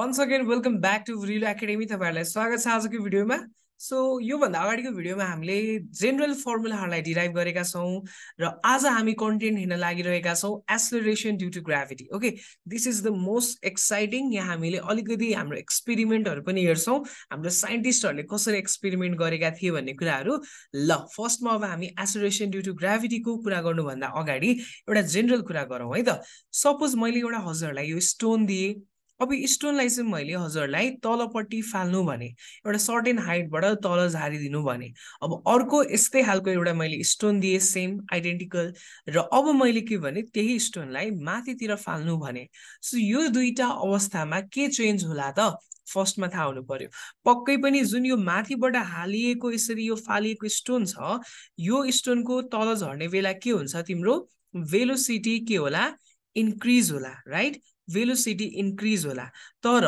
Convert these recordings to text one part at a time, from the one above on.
Once again welcome back to reel academy तपाईँहरूलाई स्वागत छ आजको भिडियोमा सो योभन्दा अगाडिको भिडियोमा हामीले जेनरल फर्मुलाहरूलाई डिराइभ गरेका छौँ र आज हामी कन्टेन्ट हेर्न लागिरहेका छौँ acceleration due to gravity okay this is the most exciting यहाँ हामीले अलिकति हाम्रो एक्सपेरिमेन्टहरू पनि हेर्छौँ। हाम्रो साइन्टिस्टहरूले कसरी एक्सपेरिमेन्ट गरेका थिए भन्ने कुराहरू। ल फर्स्टमा अब हामी एसलरेसन ड्यु टु ग्राभिटीको कुरा गर्नुभन्दा अगाडि एउटा जेनरल कुरा गरौँ है त। सपोज मैले एउटा हजुरहरूलाई यो स्टोन दिएँ। अब स्टोनलाई चाहिँ मैले हजुरलाई तलपट्टि फाल्नु भने एउटा सर्टेन हाइटबाट तल झारिदिनु भने अब अर्को यस्तै खालको एउटा मैले स्टोन दिएँ सेम आइडेन्टिकल र अब मैले के भने त्यही स्टोनलाई माथितिर फाल्नु भने। सो यो दुईटा अवस्थामा के चेन्ज होला त फर्स्टमा थाहा हुनु पर्यो। पक्कै पनि जुन यो माथिबाट हालिएको यसरी यो फालिएको स्टोन छ यो स्टोनको तल झर्ने बेला के हुन्छ तिम्रो? भेलोसिटी के होला? इन्क्रिज होला राइट भेलोसिटी इन्क्रिज होला। तर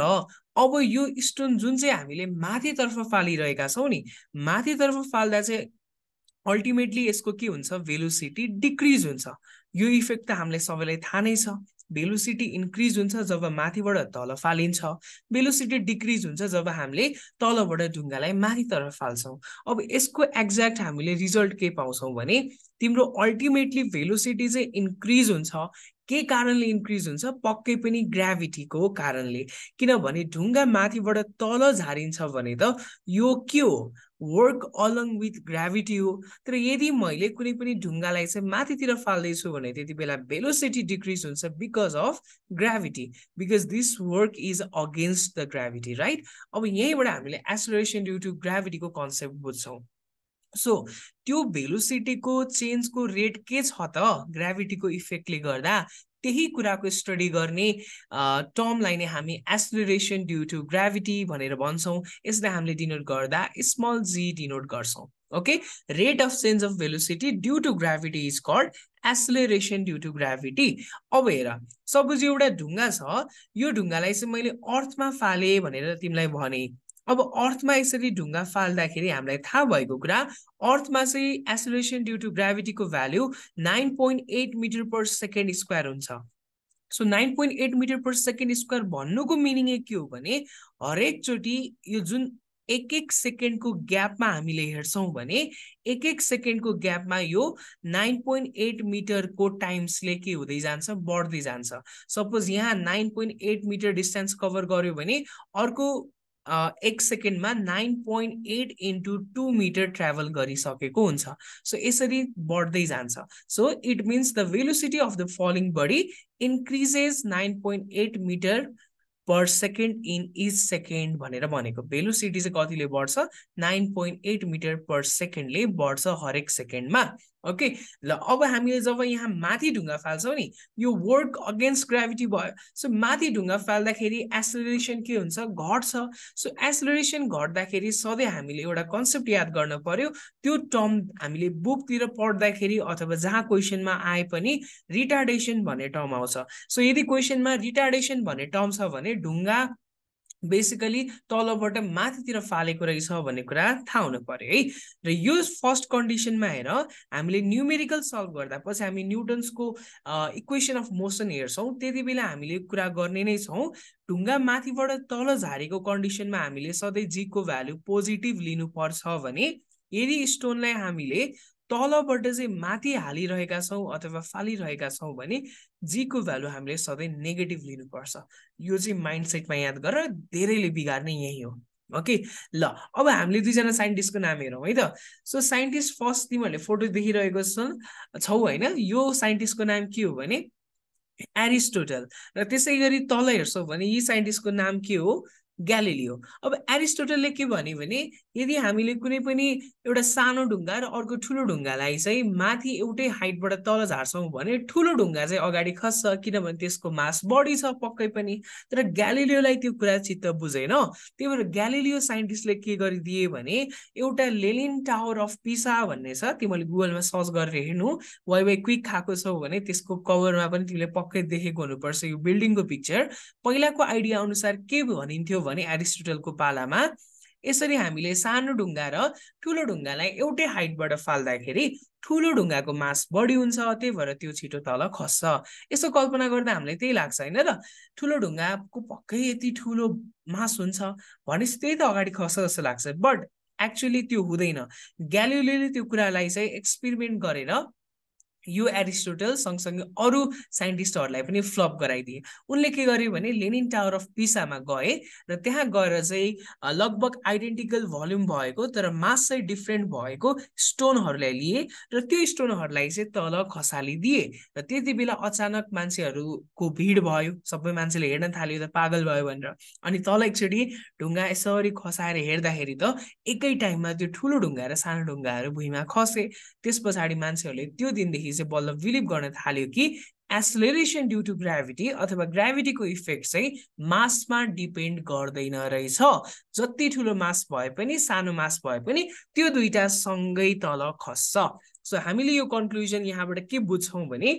अब यो स्टोन जुन चाहिँ हामीले माथितर्फ फालिरहेका छौँ नि माथितर्फ फाल्दा चाहिँ अल्टिमेटली यसको के हुन्छ? भेलोसिटी डिक्रिज हुन्छ। यो इफेक्ट त हामीलाई सबैलाई थाहा नै छ। भेलोसिटी इन्क्रिज हुन्छ जब माथिबाट तल फालिन्छ। भेलोसिटी डिक्रिज हुन्छ जब हामीले तलबाट ढुङ्गालाई माथितर्फ फाल्छौँ। अब यसको एक्ज्याक्ट हामीले रिजल्ट के पाउँछौँ भने तिम्रो अल्टिमेटली भेलोसिटी चाहिँ इन्क्रिज हुन्छ। के कारणले इन्क्रिज हुन्छ? पक्कै पनि ग्राभिटीको कारणले। किनभने ढुङ्गा माथिबाट तल झारिन्छ भने त यो के हो? वर्क अलङ विथ ग्राभिटी हो। तर यदि मैले कुनै पनि ढुङ्गालाई चाहिँ माथितिर फाल्दैछु भने त्यति बेला भेलोसिटी डिक्रिज हुन्छ because of gravity because this work is against the gravity right अब यहीँबाट हामीले एसोलेसन ड्यु टु ग्राभिटीको कन्सेप्ट बुझ्छौँ। सो त्यो भेलोसिटीको चेन्जको रेट के छ त? ग्राभिटीको इफेक्टले गर्दा त्यही कुराको स्टडी गर्ने टर्मलाई नै हामी एसलिरेसन ड्यु टु ग्राभिटी भनेर भन्छौँ। यसलाई हामीले डिनोट गर्दा स्मल जी डिनोट गर्छौँ। Okay rate of change of velocity due to gravity is called acceleration due to gravity अब हेर सपोज एउटा ढुङ्गा छ यो ढुङ्गालाई चाहिँ मैले अर्थमा फालेँ भनेर तिमीलाई भने अब अर्थमा यसरी ढुङ्गा फाल्दाखेरि हामीलाई थाहा भएको कुरा अर्थमा चाहिँ एसोलेसन due to ग्राभिटीको value nine point eight metre per second square हुन्छ। So nine point eight metre per second square भन्नुको मिनिङ के हो भने हरेकचोटि यो जुन एक एक सेकेन्डको ग्यापमा हामीले हेर्छौँ भने एक एक सेकेन्डको ग्यापमा यो नाइन पोइन्ट एट मिटरको टाइम्सले के हुँदै जान्छ बढ्दै जान्छ। सपोज यहाँ nine point eight metre distance cover गर्यो भने अर्को एक सेकेन्डमा nine point eight into two metre metre travel गरिसकेको हुन्छ। सो, यसरी बढ्दै जान्छ। So, it means the velocity of the falling body increases nine point eight metre per second in भनेको। भेलोसिटी चाहिँ कतिले बढ्छ? Nine point eight metre per सेकेन्डले बढ्छ हरेक सेकेन्डमा। ओके ल अब हामीले जब यहाँ माथि ढुङ्गा फाल्छौँ नि यो वर्क अगेन्स्ट ग्राभिटी भयो। सो माथि ढुङ्गा फाल्दाखेरि एसलरेसन के हुन्छ? घट्छ। सो एसलरेसन घट्दाखेरि सधैँ हामीले एउटा कन्सेप्ट याद गर्न पर्यो। त्यो टर्म हामीले बुकतिर पढ्दाखेरि अथवा जहाँ क्वेसनमा आए पनि रिटार्डेसन भन्ने टर्म आउँछ। सो यदि क्वेसनमा रिटार्डेसन भन्ने टर्म छ भने ढुङ्गा बेसिकली तलबाट माथितिर फालेको रहेछ भन्ने कुरा थाहा हुनु पर्यो है? र यो फर्स्ट कन्डिसनमा हेर हामीले न्युमेरिकल सल्भ गर्दा पछि हामी न्युटन्सको इक्वेसन अफ मोसन हेर्छौँ। त्यति बेला हामीले कुरा गर्ने नै छौँ। ढुङ्गा माथिबाट तल झारेको कन्डिसनमा हामीले सधैँ जीको भ्यालु पोजिटिभ लिनुपर्छ भने यदि स्टोनलाई हामीले तलबाट चाहिँ माथि हालिरहेका छौँ अथवा फालिरहेका छौँ भने जीको भ्यालु हामीले सधैँ नेगेटिभ लिनुपर्छ। यो चाहिँ माइन्ड सेटमा याद गरेर धेरैले बिगार्ने यही हो। ओके? ल अब हामीले दुईजना साइन्टिस्टको नाम हेरौँ है त? सो साइन्टिस्ट फर्स्ट तिमीहरूले फोटो देखिरहेको छ होइन? यो साइन्टिस्टको नाम के हो भने एरिस्टोटल र त्यसै गरी तल हेर्छौ भने यी साइन्टिस्टको नाम के हो? ग्यालिलियो। अब एरिस्टोटलले के भन्यो भने यदि हामीले कुनै पनि एउटा सानो ढुङ्गा र अर्को ठुलो ढुङ्गालाई चाहिँ माथि एउटै हाइटबाट तल झार्छौँ भने ठुलो ढुङ्गा चाहिँ अगाडि खस्छ किनभने त्यसको मास बढी छ पक्कै पनि। तर ग्यालिलियोलाई त्यो कुरा चित्त बुझेन। त्यही भएर ग्यालिलियो साइन्टिस्टले के गरिदिए भने एउटा लेलिन टावर अफ पिसा भन्ने छ तिमीले गुगलमा सर्च गरेर हेर्नु वाइ वाइ क्विक खाएको छौ भने त्यसको कभरमा पनि तिमीले पक्कै देखेको हुनुपर्छ यो बिल्डिङको पिक्चर। पहिलाको आइडिया अनुसार के भनिन्थ्यो भने एरिस्टोटलको पालामा। यसरी हामीले सानो ढुङ्गा र ठुलो ढुङ्गालाई एउटै हाइटबाट फाल्दाखेरि ठुलो ढुङ्गाको मास बढी हुन्छ त्यही भएर त्यो छिटो तल खस्छ। यसो कल्पना गर्दा हामीलाई त्यही लाग्छ होइन र? ठुलो ढुङ्गाको पक्कै यति ठुलो मास हुन्छ भनेपछि त्यही त अगाडि खस्छ जस्तो लाग्छ। बट एक्चुली त्यो हुँदैन। ग्यालिलीले त्यो कुरालाई चाहिँ एक्सपेरिमेन्ट गरेर यो एरिस्टोटल सँगसँगै अरू साइन्टिस्टहरूलाई पनि फ्लप गराइदिए। उनले के गर्यो भने लेनिन टावर अफ पिसामा गए र त्यहाँ गएर चाहिँ लगभग आइडेन्टिकल भल्युम भएको तर मास चाहिँ डिफ्रेन्ट भएको स्टोनहरूलाई लिए र त्यो स्टोनहरूलाई चाहिँ तल खसालिदिए र त्यति बेला अचानक मान्छेहरूको भिड भयो सबै मान्छेले हेर्न थाल्यो त पागल भयो भनेर। अनि तल एकचोटि ढुङ्गा यसरी खसाएर हेर्दाखेरि त एकै टाइममा त्यो ठुलो ढुङ्गा र सानो ढुङ्गाहरू भुइँमा खसे। त्यस पछाडि मान्छेहरूले त्यो दिनदेखि चाहिँ बल्ल बिलिभ गर्न थाल्यो कि एसलेरेसन ड्यु टु ग्राभिटी अथवा ग्राभिटीको इफेक्ट चाहिँ मासमा डिपेन्ड गर्दैन रहेछ जति ठुलो मास भए पनि सानो मास भए पनि त्यो दुइटा सँगै तल खस्छ सो हामीले यो कन्क्लुजन यहाँबाट के बुझ्छौँ भने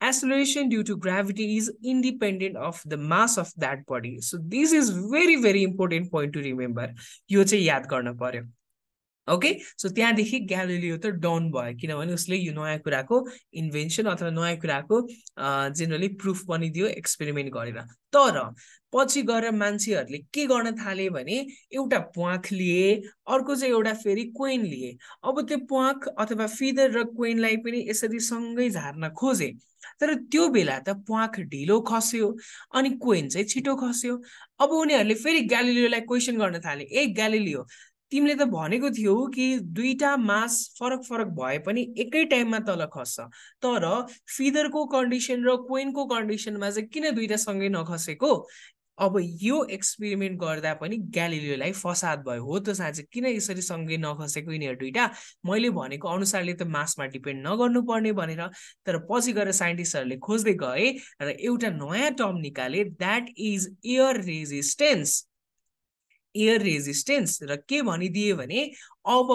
acceleration due to gravity is independent of the mass of that body. So this is very, very important point to remember. यो चाहिँ याद गर्न पर्यो ओके सो त्यहाँदेखि ग्यालिलियो त डाउन भयो। किनभने उसले यो नयाँ कुराको इन्भेन्सन अथवा नयाँ कुराको जेनरली प्रुफ पनि दियो एक्सपेरिमेन्ट गरेर। तर पछि गएर मान्छेहरूले के गर्न थाले भने एउटा प्वाख लिए अर्को चाहिँ एउटा फेरि क्वेन लिए। अब त्यो प्वाख अथवा फिदर र क्वेनलाई पनि यसरी सँगै झार्न खोजे। तर त्यो बेला त प्वाख ढिलो खस्यो अनि क्वेन चाहिँ छिटो खस्यो। अब उनीहरूले फेरि ग्यालिलियोलाई क्वेसन गर्न थाले। ए ग्यालिलियो तिमीले त भनेको थियौ कि दुईटा मास फरक फरक भए पनि एकै टाइममा तल खस्छ। तर फिदरको कन्डिसन र क्वेनको कन्डिसनमा चाहिँ किन दुइटा सँगै नखसेको? अब यो एक्सपेरिमेन्ट गर्दा पनि ग्यालिलियोलाई फसाद भयो। हो त साँच्चै किन यसरी सँगै नखसेको यिनीहरू दुइटा मैले भनेको अनुसारले त मासमा डिपेन्ड नगर्नु पर्ने भनेर। तर पछि गएर साइन्टिस्टहरूले खोज्दै गए र एउटा नयाँ टर्म निकाले that is air resistance air resistance र के भनिदिए भने अब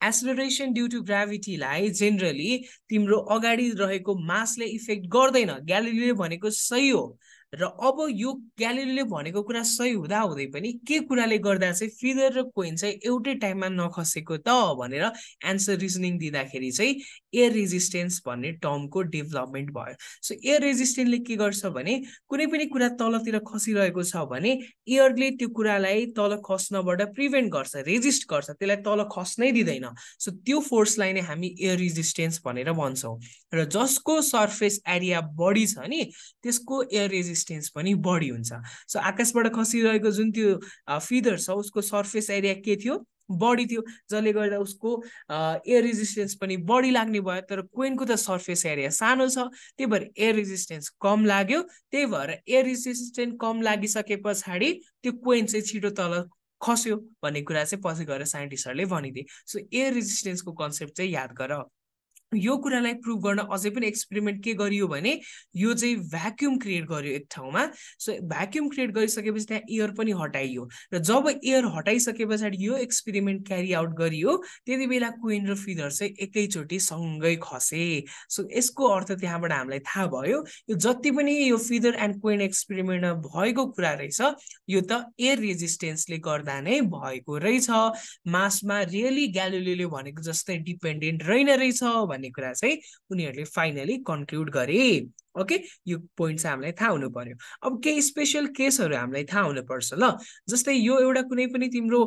एसलरेसन ड्यु टु ग्राभिटीलाई जेनरली तिम्रो अगाडि रहेको मासले इफेक्ट गर्दैन। ग्यालिलीले भनेको सही हो। र अब यो ग्यालिलीले भनेको कुरा सही हुँदा हुँदै पनि के कुराले गर्दा चाहिँ फिदर र कोइन चाहिँ एउटै टाइममा नखसेको त भनेर एन्सर रिजनिङ दिँदाखेरि चाहिँ एयर रेजिस्टेन्स भन्ने टर्मको डेभलपमेन्ट भयो। सो एयर रेजिस्टेन्सले के गर्छ भने कुनै पनि कुरा तलतिर खसिरहेको छ भने एयरले त्यो कुरालाई तल खस्नबाट प्रिभेन्ट गर्छ रेजिस्ट गर्छ त्यसलाई तल खस्नै दिँदैन। सो त्यो फोर्सलाई नै हामी एयर रेजिस्टेन्स भनेर भन्छौँ। र जसको सर्फेस एरिया बढी छ नि त्यसको एयर रेजिस्टेन्स पनि बढी हुन्छ। सो आकाशबाट खसिरहेको जुन त्यो फिदर छ उसको सर्फेस एरिया के थियो? बढी थियो जसले गर्दा उसको एयर रेजिस्टेन्स पनि बढी लाग्ने भयो। तर क्वेनको त सर्फेस एरिया सानो छ त्यही भएर एयर रेजिस्टेन्स कम लाग्यो। त्यही भएर एयर रेजिस्टेन्स कम लागिसके पछाडि त्यो क्वेन चाहिँ छिटो तल खस्यो भन्ने कुरा चाहिँ पछि गएर साइन्टिस्टहरूले भनिदिए। सो एयर रेजिस्टेन्सको कन्सेप्ट चाहिँ याद गर। यो कुरालाई प्रुभ गर्न अझै पनि एक्सपेरिमेन्ट के गरियो भने यो चाहिँ भ्याक्युम क्रिएट गर्यो एक ठाउँमा। सो भ्याक्युम क्रिएट गरिसकेपछि त्यहाँ एयर पनि हटाइयो। र जब एयर हटाइसके पछाडि यो एक्सपेरिमेन्ट क्यारी आउट गरियो त्यति बेला क्विन र फिदर चाहिँ एकैचोटि सँगै खसे। सो यसको अर्थ त्यहाँबाट हामीलाई थाहा भयो। यो जति पनि यो फिदर एन्ड क्विन एक्सपेरिमेन्टमा भएको कुरा रहेछ यो त एयर रेजिस्टेन्सले गर्दा नै भएको रहेछ। मासमा रियली ग्यालोलीले भनेको जस्तै डिपेन्डेन्ट रहेन रहेछ भन्ने कुरा चाहिँ उनीहरूले फाइनली कन्क्लुड गरे। ओके यो पोइन्ट चाहिँ हामीलाई थाहा हुनु पर्यो। अब केही स्पेसल केसहरू हामीलाई थाहा हुनुपर्छ ल। जस्तै यो एउटा कुनै पनि तिम्रो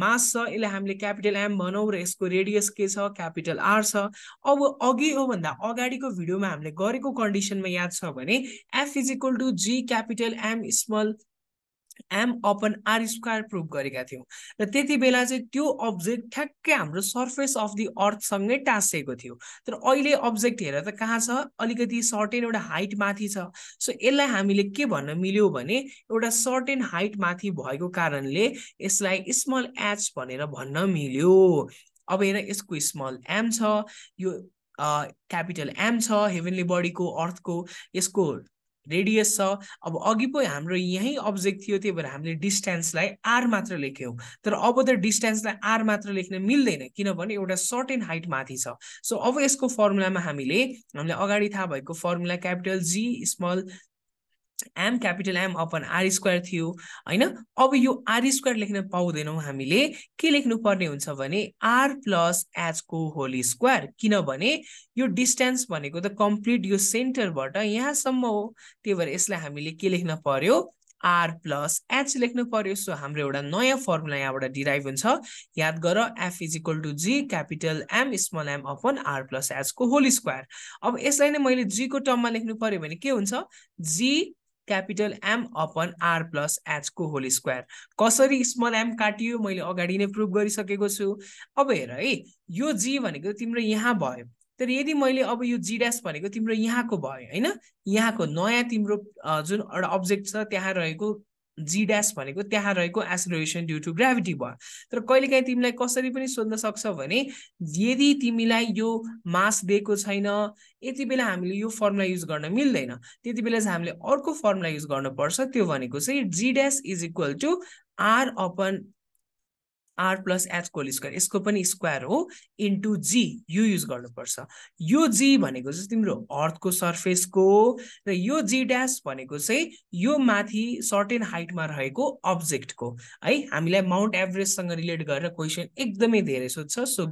मास छ यसलाई हामीले क्यापिटल एम भनौँ र यसको रेडियस के छ क्यापिटल आर छ। अब अघि योभन्दा अगाडिको भिडियोमा हामीले गरेको कन्डिसनमा याद छ भने F is equal to G capital M small M upon R square prove गरेका थियौँ। र त्यति बेला चाहिँ त्यो अब्जेक्ट ठ्याक्कै हाम्रो सर्फेस अफ दि अर्थसँगै टाँसिएको थियो। तर अहिले अब्जेक्ट हेरेर त कहाँ छ? अलिकति सर्टेन एउटा हाइट माथि छ। सो यसलाई हामीले के भन्न मिल्यो भने एउटा सर्टेन हाइट माथि भएको कारणले यसलाई स्मल एच भनेर भन्न मिल्यो। अब हेर यसको स्मल एम छ यो क्यापिटल एम छ हेभेनली बडीको अर्थको यसको रेडियस छ। अब अघि पो हाम्रो यहीँ अब्जेक्ट थियो त्यही भएर हामीले डिस्टेन्सलाई आर मात्र लेख्यौँ। तर अब त डिस्टेन्सलाई आर मात्र लेख्न मिल्दैन किनभने एउटा सर्टेन हाइट माथि छ। सो अब यसको फर्मुलामा हामीले हामीलाई अगाडि थाहा भएको formula capital G small M capital M upon R square थियो होइन? अब यो आर स्क्वायर लेख्न पाउँदैनौँ हामीले। के लेख्नु पर्ने हुन्छ भने आर प्लस एचको होल स्क्वायर किनभने यो डिस्टेन्स भनेको त कम्प्लिट यो सेन्टरबाट यहाँसम्म हो। त्यही भएर यसलाई हामीले के लेख्न पर्यो? आर प्लस एच लेख्नु पर्यो। सो हाम्रो एउटा नयाँ फर्मुला यहाँबाट डिराइभ हुन्छ। याद गर F is equal to G capital M small M upon R plus एचको whole square अब यसलाई नै मैले जीको टर्ममा लेख्नु पर्यो भने के हुन्छ? G capital M upon R plus एचको whole square. कसरी स्मल एम काटियो? मैले अगाडि नै प्रुभ गरिसकेको छु। अब हेर है यो जी भनेको तिम्रो यहाँ भयो। तर यदि मैले अब यो जी ड्यास भनेको तिम्रो यहाँको भयो होइन? यहाँको नयाँ तिम्रो जुन एउटा अब्जेक्ट छ त्यहाँ रहेको जी ड्यास भनेको त्यहाँ रहेको एसोलेसन ड्यु टु ग्राभिटी भयो तर कहिलेकाहीँ तिमीलाई कसरी पनि सोध्न सक्छ भने यदि तिमीलाई यो मास दिएको छैन यति बेला हामीले यो फर्मुला युज गर्न मिल्दैन त्यति बेला चाहिँ हामीले अर्को फर्मुला युज गर्नुपर्छ त्यो भनेको चाहिँ G dash is equal to R upon R plus एचको whole square यसको पनि स्क्वायर हो इन्टु जी यो युज गर्नुपर्छ। यो जी भनेको चाहिँ तिम्रो अर्थको सर्फेसको र यो जी ड्यास भनेको चाहिँ यो माथि सर्टेन हाइटमा रहेको अब्जेक्टको है हामीलाई माउन्ट एभरेजसँग रिलेट गरेर क्वेसन एकदमै धेरै सोध्छ सो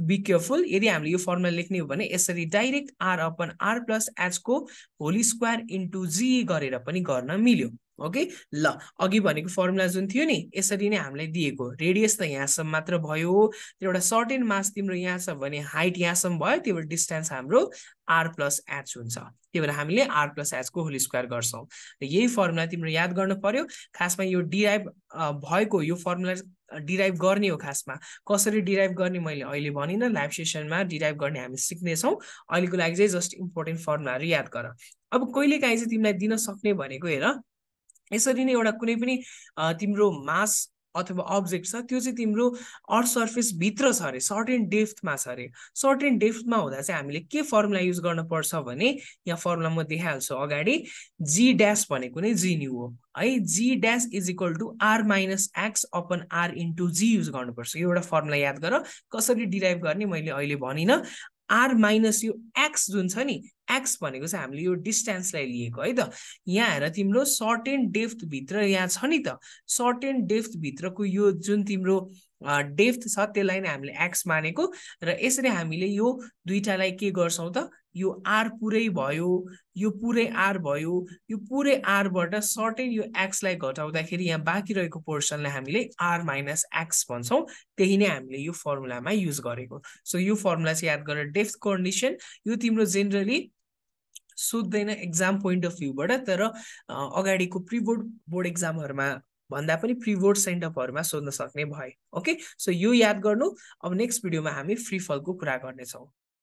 बी केयरफुल यदि हामीले यो फर्मुला लेख्ने हो भने यसरी direct R upon R plus एचको whole square into जी गरेर पनि गर्न मिल्यो। ओके? ल अघि भनेको फर्मुला जुन थियो नि यसरी नै हामीलाई दिएको रेडियस त यहाँसम्म मात्र भयो एउटा सर्टेन मास तिम्रो यहाँ छ भने हाइट यहाँसम्म भयो। त्यो भएर डिस्टेन्स हाम्रो आर प्लस एच हुन्छ। त्यही भएर हामीले आर प्लस एचको होल स्क्वायर गर्छौँ। र यही फर्मुला तिम्रो याद गर्नु पर्यो। खासमा यो डिराइभ भएको यो फर्मुला डिराइभ गर्ने हो खासमा। कसरी डिराइभ गर्ने मैले अहिले भनिनँ। लाइभ सेसनमा डिराइभ गर्ने हामी सिक्नेछौँ। अहिलेको लागि चाहिँ जस्ट इम्पोर्टेन्ट फर्मुलाहरू याद गर। अब कहिलेकाहीँ चाहिँ तिमीलाई दिन सक्ने भनेको हेर। यसरी नै एउटा कुनै पनि तिम्रो मास अथवा अब्जेक्ट छ त्यो चाहिँ तिम्रो अर्थ सर्फेस भित्र छ अरे सर्टेन डेफ्थमा छ अरे। सर्टेन डेफ्थमा हुँदा चाहिँ हामीले के फर्मुला युज गर्नुपर्छ भने यहाँ फर्मुला म देखाइहाल्छु अगाडि। जी ड्यास भनेको नै जी न्यू हो। है G dash is equal to R minus X upon R into G use गर्नुपर्छ। एउटा फर्मुला याद गर। कसरी डिराइभ गर्ने मैले अहिले भनिनँ। आर माइनस यो एक्स जुन छ नि एक्स भनेको चाहिँ हामीले यो डिस्टेन्सलाई लिएको है त? यहाँ हेर तिम्रो सर्टेन डेफ्थभित्र यहाँ छ नि त सर्टेन डेफ्थभित्रको यो जुन तिम्रो डेफ्थ छ त्यसलाई नै हामीले एक्स मानेको र यसरी हामीले यो दुइटालाई के गर्छौँ त यो आर पुरै भयो यो पुरै आर भयो यो पुरै आरबाट सर्टेन यो एक्सलाई घटाउँदाखेरि यहाँ बाँकी रहेको पोर्सनलाई हामीले आर माइनस एक्स भन्छौँ त्यही नै हामीले यो फर्मुलामा युज गरेको। सो यो फर्मुला चाहिँ याद गरेर डेफ्थ कन्डिसन यो तिम्रो जेनरली सोध्दैन एक्जाम पोइन्ट अफ भ्यूबाट तर अगाडिको प्रिबोर्ड बोर्ड एक्जामहरूमा भन्दा पनि प्रिबोर्ड सेन्टअपहरूमा सोध्न सक्ने भए। ओके सो यो याद गर्नु। अब नेक्स्ट भिडियोमा हामी फ्री फलको कुरा गर्नेछौँ।